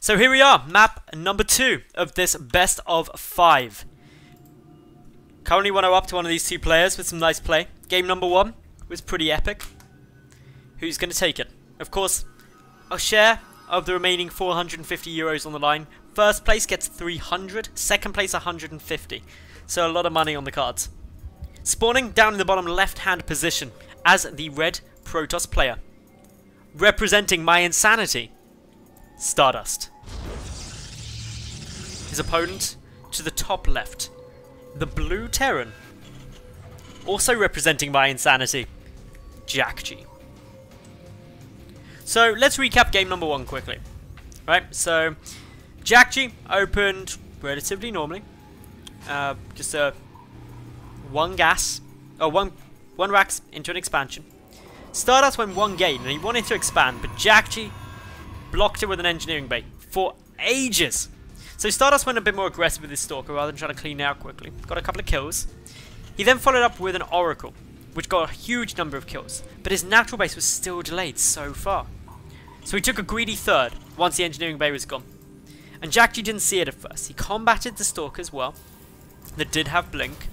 So here we are, map number two of this best of five. Currently 1 up to one of these two players with some nice play. Game number one was pretty epic. Who's going to take it? Of course, a share of the remaining 450 euros on the line. First place gets 300, second place 150. So a lot of money on the cards. Spawning down in the bottom left hand position as the red Protoss player. Representing mYinsanity, Stardust. His opponent to the top left, the blue Terran. Also representing mYinsanity, Jack G. So let's recap game number one quickly. Right, so Jjakji opened relatively normally. Uh, just a one gas, or one one racks into an expansion. Stardust went one gain and he wanted to expand, but Jjakji blocked it with an engineering bay for ages. So Stardust went a bit more aggressive with his Stalker rather than trying to clean out quickly. Got a couple of kills. He then followed up with an Oracle, which got a huge number of kills, but his natural base was still delayed so far. So he took a greedy third once the engineering bay was gone. And Jack didn't see it at first. He combated the Stalker as well, that did have Blink,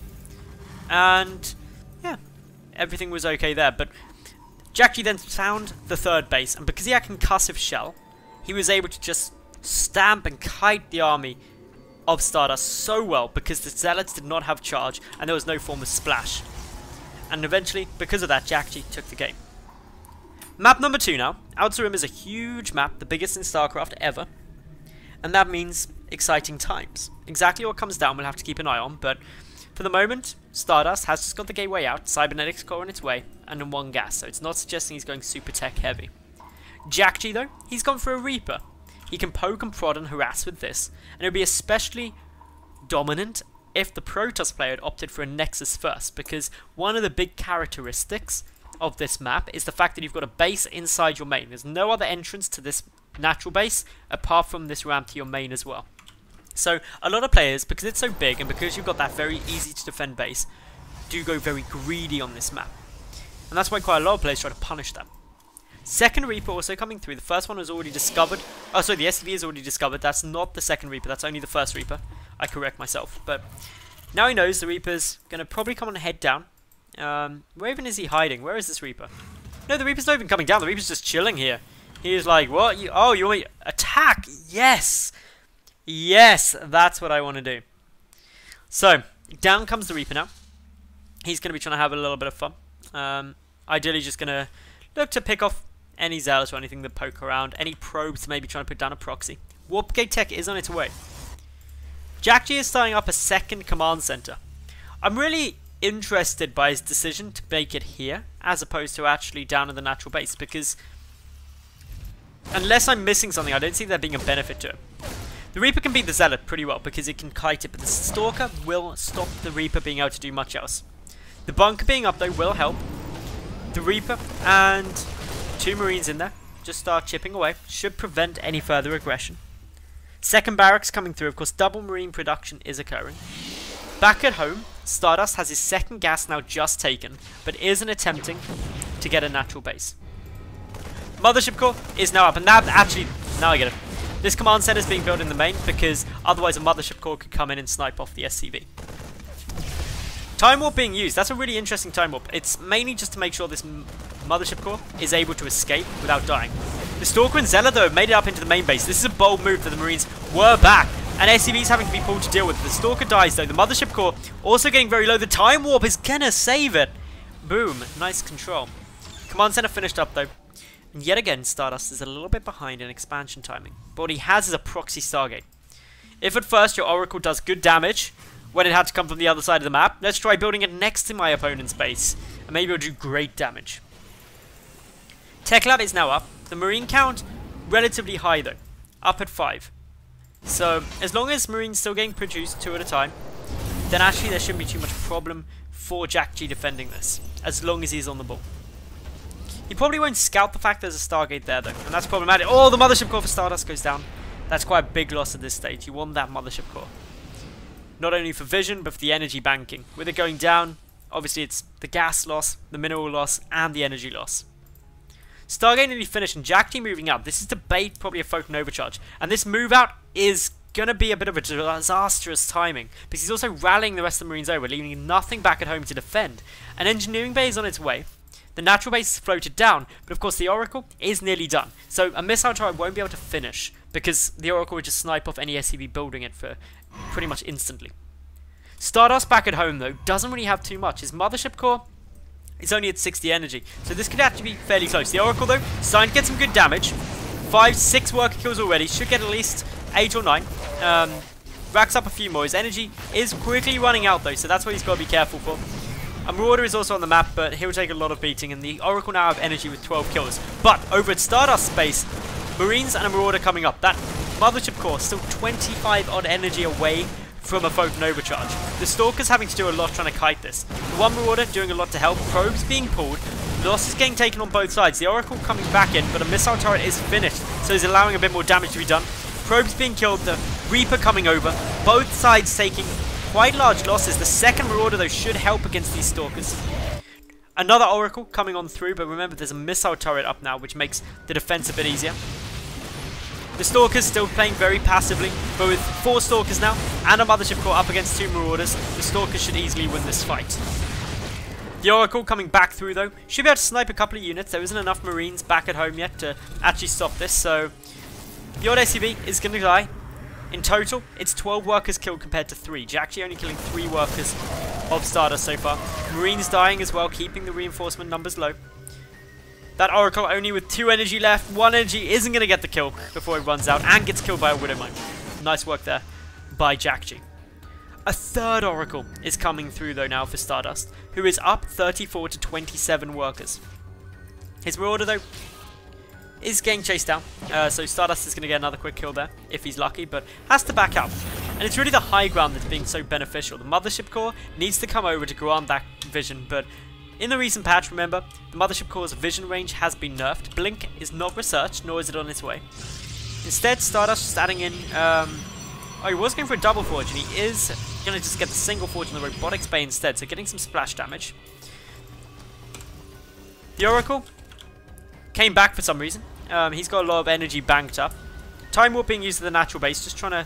and yeah, everything was okay there. But Jjakji then found the third base, and because he had concussive shell, he was able to just stim and kite the army of Stardust so well because the Zealots did not have charge and there was no form of splash. And eventually, because of that, G took the game. Map number two now. Outer is a huge map, the biggest in StarCraft ever. And that means exciting times. Exactly what comes down we'll have to keep an eye on, but for the moment, Stardust has just got the gateway out, Cybernetics core on its way, and in one gas, so it's not suggesting he's going super tech heavy. Jjakji though, he's gone for a Reaper. He can poke and prod and harass with this, and it would be especially dominant if the Protoss player had opted for a Nexus first, because one of the big characteristics of this map is the fact that you've got a base inside your main. There's no other entrance to this natural base apart from this ramp to your main as well. So a lot of players, because it's so big and because you've got that very easy to defend base, do go very greedy on this map. And that's why quite a lot of players try to punish them. Second Reaper also coming through. The first one was already discovered. Oh, sorry, the SCV is already discovered. That's not the second Reaper. That's only the first Reaper. I correct myself. But now he knows the Reaper's going to probably come on head down. Um, where even is he hiding? Where is this Reaper? No, the Reaper's not even coming down. The Reaper's just chilling here. He's like, what? You, oh, you want me attack? Yes! Yes, that's what I want to do. So, down comes the Reaper now. He's going to be trying to have a little bit of fun. Um, ideally just going to look to pick off any zealots or anything that poke around, any probes to maybe trying to put down a proxy. Warp Gate Tech is on its way. Jjakji is starting up a second command center. I'm really interested by his decision to make it here, as opposed to actually down in the natural base, because unless I'm missing something, I don't see there being a benefit to it. The Reaper can beat the Zealot pretty well, because it can kite it, but the Stalker will stop the Reaper being able to do much else. The bunker being up, though, will help. The Reaper and two Marines in there just start chipping away. Should prevent any further aggression. Second barracks coming through. Of course, double Marine production is occurring. Back at home, Stardust has his second gas now just taken, but isn't attempting to get a natural base. Mothership core is now up, and that actually, now I get it. This command center is being built in the main because otherwise a mothership core could come in and snipe off the SCV. Time Warp being used. That's a really interesting Time Warp. It's mainly just to make sure this Mothership Core is able to escape without dying. The Stalker and Zealot, though, made it up into the main base. This is a bold move that the Marines were back. And SCV's having to be pulled to deal with. The Stalker dies, though. The Mothership Core also getting very low. The Time Warp is gonna save it. Boom. Nice control. Command Center finished up, though. And yet again, Stardust is a little bit behind in expansion timing. But what he has is a proxy Stargate. If at first your Oracle does good damage, when it had to come from the other side of the map. Let's try building it next to my opponent's base, and maybe it'll do great damage. Tech Lab is now up. The Marine count, relatively high though, up at 5. So, as long as Marines still getting produced two at a time, then actually there shouldn't be too much problem for Jjakji defending this, as long as he's on the ball. He probably won't scout the fact there's a Stargate there though, and that's problematic. Oh, the Mothership Core for Stardust goes down. That's quite a big loss at this stage. You want that Mothership Core not only for vision, but for the energy banking. With it going down, obviously it's the gas loss, the mineral loss, and the energy loss. Stargate nearly finished and Jjakji moving out. This is bait probably a Photon Overcharge. And this move out is going to be a bit of a disastrous timing because he's also rallying the rest of the Marines over, leaving nothing back at home to defend. An engineering bay is on its way. The natural base is floated down, but of course the Oracle is nearly done. So a missile turret won't be able to finish because the Oracle would just snipe off any SCV building it for pretty much instantly. Stardust back at home though doesn't really have too much. His mothership core is only at 60 energy, so this could actually be fairly close. The Oracle though starting to get some good damage. Five, six worker kills already. Should get at least eight or nine. Um, racks up a few more. His energy is quickly running out though, so that's what he's got to be careful for. A Marauder is also on the map, but he'll take a lot of beating, and the Oracle now have energy with 12 kills. But over at Stardust space, Marines and a Marauder coming up. That Mothership core still 25 odd energy away from a Photon Overcharge. The Stalker's having to do a lot trying to kite this. The one Marauder doing a lot to help. Probes being pulled. Loss is getting taken on both sides. The Oracle coming back in, but a missile turret is finished, so he's allowing a bit more damage to be done. Probes being killed, the Reaper coming over. Both sides taking quite large losses. The second Marauder, though, should help against these Stalkers. Another Oracle coming on through, but remember there's a missile turret up now, which makes the defense a bit easier. The Stalkers still playing very passively, but with four Stalkers now, and a Mothership Core up against two Marauders, the Stalkers should easily win this fight. The Oracle coming back through though, should be able to snipe a couple of units, there isn't enough Marines back at home yet to actually stop this, so the odd SCV is going to die, in total, it's 12 workers killed compared to 3. Jjakji only killing 3 workers of Stardust so far. Marines dying as well, keeping the reinforcement numbers low. That Oracle only with 2 energy left. 1 energy isn't going to get the kill before it runs out and gets killed by a Widowmine. Nice work there by Jack A third Oracle is coming through though now for Stardust, who is up 34 to 27 workers. His Marauder though is getting chased down. Uh, so Stardust is going to get another quick kill there, if he's lucky, but has to back up. And it's really the high ground that's being so beneficial. The Mothership Core needs to come over to grant that vision, but in the recent patch, remember, the Mothership Core's vision range has been nerfed. Blink is not researched, nor is it on its way. Instead, Stardust is adding in... Um, oh, he was going for a double forge, and he is going to just get the single forge in the Robotics Bay instead, so getting some splash damage. The Oracle came back for some reason. Um, he's got a lot of energy banked up. Time Warp being used at the natural base, just trying to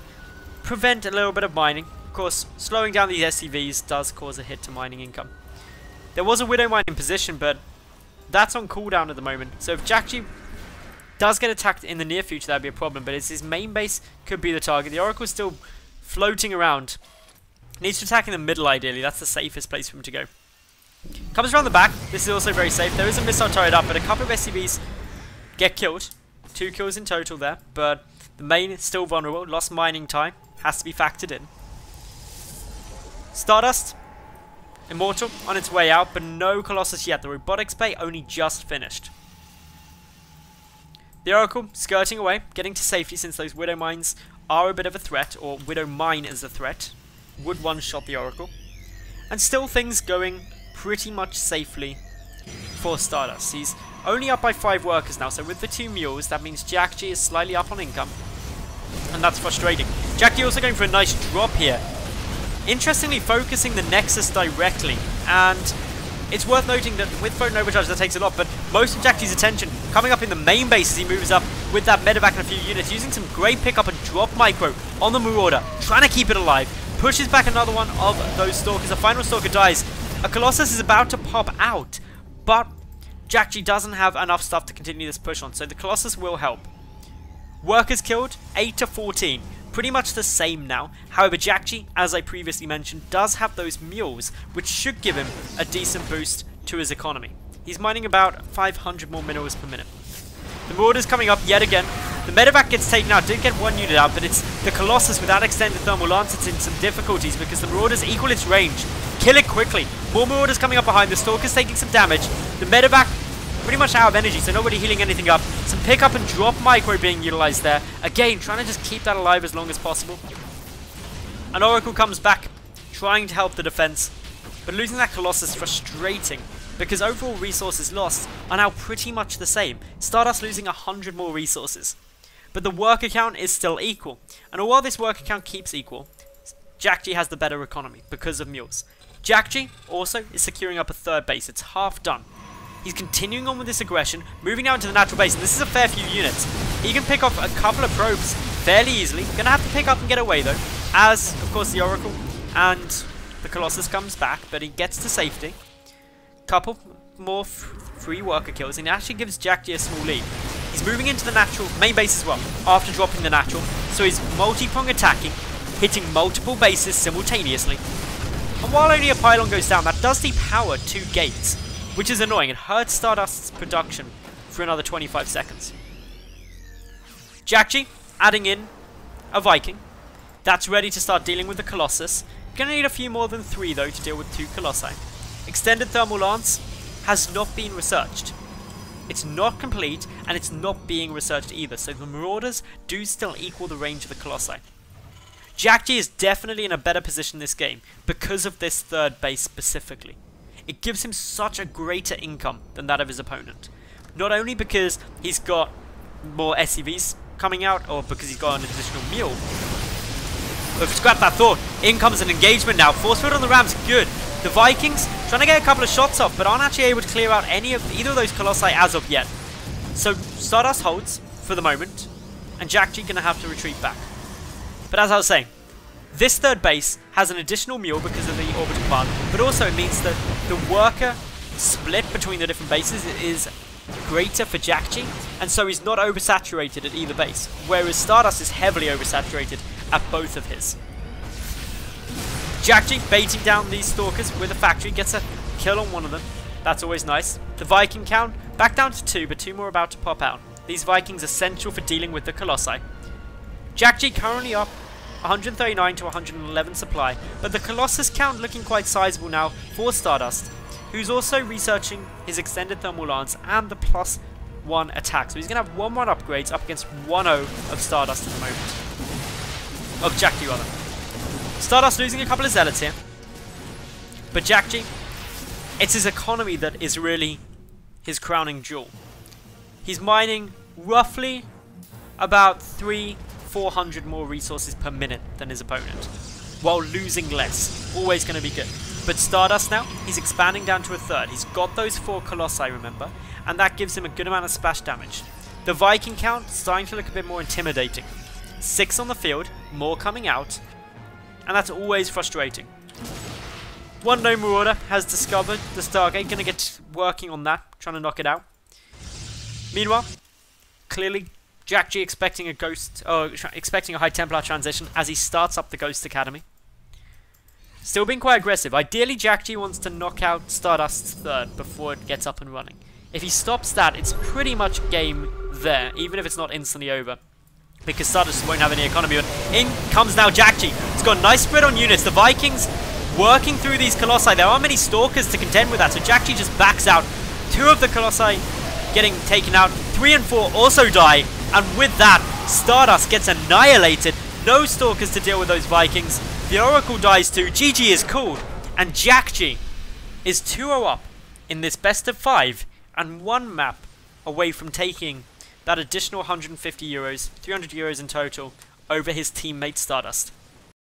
prevent a little bit of mining. Of course, slowing down these SCVs does cause a hit to mining income. There was a Widow Mine in position, but that's on cooldown at the moment. So if Jjakji does get attacked in the near future, that'd be a problem. But it's his main base could be the target. The Oracle is still floating around. Needs to attack in the middle, ideally. That's the safest place for him to go. Comes around the back. This is also very safe. There is a missile turret up, but a couple of SCVs get killed. Two kills in total there, but the main is still vulnerable. Lost mining time has to be factored in. Stardust, Immortal on its way out, but no Colossus yet. The Robotics Bay only just finished. The Oracle skirting away, getting to safety since those Widow Mines are a bit of a threat, or Widow Mine is a threat. Would one-shot the Oracle. And still things going pretty much safely for Stardust. He's only up by 5 workers now, so with the 2 mules, that means Jjakji is slightly up on income. And that's frustrating. Jjakji also going for a nice drop here. Interestingly, focusing the Nexus directly. And it's worth noting that with Photon Overcharge that takes a lot, but most of Jjakji's attention coming up in the main base as he moves up with that medevac and a few units, using some great pickup and drop micro on the Marauder, trying to keep it alive. Pushes back another one of those Stalkers. The final Stalker dies. A Colossus is about to pop out, but Jjakji doesn't have enough stuff to continue this push on, so the Colossus will help. Workers killed, 8 to 14. Pretty much the same now. However, Jjakji, as I previously mentioned, does have those mules, which should give him a decent boost to his economy. He's mining about 500 more minerals per minute. The Marauder's coming up yet again. The medevac gets taken out, did get one unit out, but it's the Colossus without extended thermal lance that's in some difficulties because the Marauders equal its range. Kill it quickly. More Marauders coming up behind. The Stalker's taking some damage. The medevac pretty much out of energy, so nobody healing anything up. Some pick up and drop micro being utilized there. Again, trying to just keep that alive as long as possible. An Oracle comes back, trying to help the defense. But losing that Colossus is frustrating, because overall resources lost are now pretty much the same. Stardust losing 100 more resources. But the work account is still equal. And while this work account keeps equal, Jack Jjakji has the better economy because of mules. Jack Jjakji also is securing up a third base. It's half done. He's continuing on with this aggression, moving now into the natural base, and this is a fair few units. He can pick off a couple of probes fairly easily. Gonna have to pick up and get away though, as of course the Oracle and the Colossus comes back, but he gets to safety. Couple more free worker kills, and it actually gives Jack a small lead. He's moving into the natural main base as well, after dropping the natural, so he's multi-prong attacking, hitting multiple bases simultaneously. And while only a pylon goes down, that does depower two gates, which is annoying. It hurts Stardust's production for another 25 seconds. Jjakji adding in a Viking. That's ready to start dealing with the Colossus. Gonna need a few more than three though to deal with two Colossi. Extended Thermal Lance has not been researched. It's not complete, and it's not being researched either, so the Marauders do still equal the range of the Colossi. Jjakji is definitely in a better position this game, because of this third base specifically. It gives him such a greater income than that of his opponent. Not only because he's got more SCVs coming out, or because he's got an additional mule. But scrap that thought, in comes an engagement now. Force field on the Rams, good. The Vikings trying to get a couple of shots off, but aren't actually able to clear out any of either of those Colossi as of yet. So Stardust holds for the moment, and Jjakji going to have to retreat back. But as I was saying, this third base has an additional mule because of the orbital command, but also it means that the worker split between the different bases is greater for Jjakji, and so he's not oversaturated at either base, whereas Stardust is heavily oversaturated at both of his. Jjakji baiting down these Stalkers with a factory, gets a kill on one of them. That's always nice. The Viking count, back down to two, but two more about to pop out. These Vikings essential for dealing with the Colossi. Jjakji currently up 139 to 111 supply, but the Colossus count looking quite sizable now for Stardust, who's also researching his extended thermal lance and the plus one attack. So he's going to have 1-1 upgrades up against 1-0 of Stardust at the moment. Of Jjakji rather. Stardust losing a couple of zealots here. But Jjakji, it's his economy that is really his crowning jewel. He's mining roughly about three, 400 more resources per minute than his opponent, while losing less. Always going to be good. But Stardust now, he's expanding down to a third. He's got those four Colossi, remember, and that gives him a good amount of splash damage. The Viking count starting to look a bit more intimidating. Six on the field, more coming out, and that's always frustrating. One No Marauder has discovered the Stargate, going to get working on that, trying to knock it out. Meanwhile, clearly Jjakji expecting a Ghost, oh, expecting a High Templar transition as he starts up the Ghost Academy. Still being quite aggressive. Ideally, Jjakji wants to knock out Stardust's third before it gets up and running. If he stops that, it's pretty much game there, even if it's not instantly over because Stardust won't have any economy. But in comes now Jjakji. It's got a nice spread on units. The Vikings working through these Colossi. There aren't many Stalkers to contend with that, so Jjakji just backs out. Two of the Colossi getting taken out. Three and four also die. And with that, Stardust gets annihilated. No Stalkers to deal with those Vikings. The Oracle dies too. GG is called. And Jjakji is 2-0 up in this best of five and one map away from taking that additional 150 euros, 300 euros in total, over his teammate Stardust.